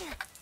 Yeah.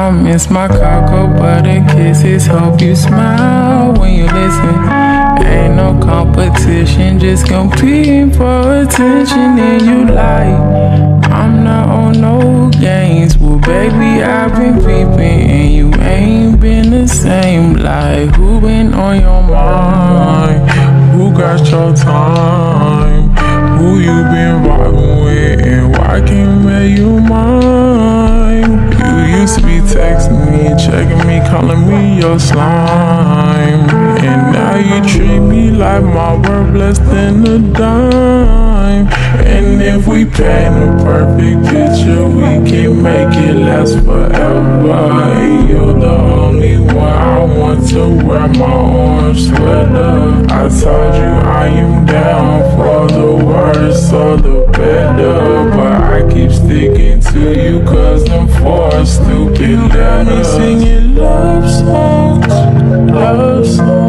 I miss my cocoa butter kisses. Hope you smile when you listen. Ain't no competition, just competing for attention. And you like, I'm not on no games. Well, baby, I've been peeping, and you ain't been the same. Like, who been on your mind? Who got your time? Who you been vibing with, calling me your slime. And now you treat me like my worth less than a dime. And if we paint a perfect picture, we can make it last forever. You're the only one I want to wear my orange sweater. I told you I am down for the worse or the better. But I keep sticking to you cause For stupid Got me singing love songs, love songs,